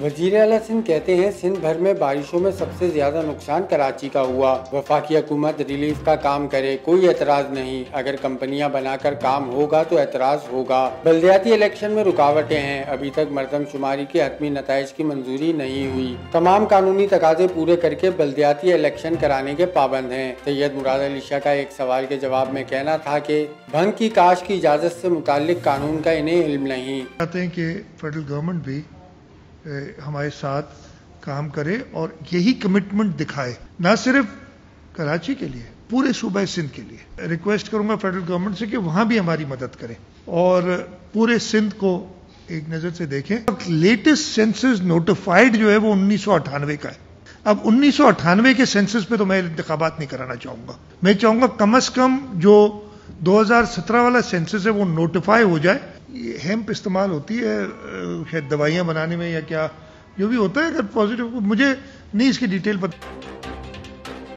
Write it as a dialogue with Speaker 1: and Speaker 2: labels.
Speaker 1: वज़ीर अला सिंध कहते हैं, सिंध भर में बारिशों में सबसे ज़्यादा नुकसान कराची का हुआ। वफाकी हुकूमत रिलीफ का काम करे, कोई एतराज़ नहीं। अगर कंपनियाँ बनाकर काम होगा तो एतराज़ होगा। बल्दियाती इलेक्शन में रुकावटें हैं। अभी तक मरदमशुमारी के हतमी नतज की मंजूरी नहीं हुई। तमाम कानूनी तकाजे पूरे करके बल्दियाती इलेक्शन कराने के पाबंद हैं। सैयद मुराद अली शाह का एक सवाल के जवाब में कहना था कि, भंग की काश की इजाज़त से मुतालिक कानून का इन्हें इल्म नहीं।
Speaker 2: चाहते हैं कि फेडरल गवर्नमेंट भी हमारे साथ काम करे और यही कमिटमेंट दिखाए, ना सिर्फ़ कराची के लिए, पूरे सूबा सिंध के लिए। रिक्वेस्ट करूँगा फेडरल गवर्नमेंट से कि वहाँ भी हमारी मदद करें और पूरे सिंध को एक नज़र से देखें। लेटेस्ट सेंसस नोटिफाइड जो है वो उन्नीस का है। अब उन्नीस के सेंसस पे तो मैं इंतबात नहीं कराना चाहूँगा। मैं चाहूँगा कम अज कम जो 2017 वाला सेंसस है वो नोटिफाई हो जाए हेम्प इस्तेमाल होती है शायद दवाइयाँ बनाने में या क्या, जो भी होता है, अगर पॉजिटिव मुझे नहीं इसकी डिटेल पता।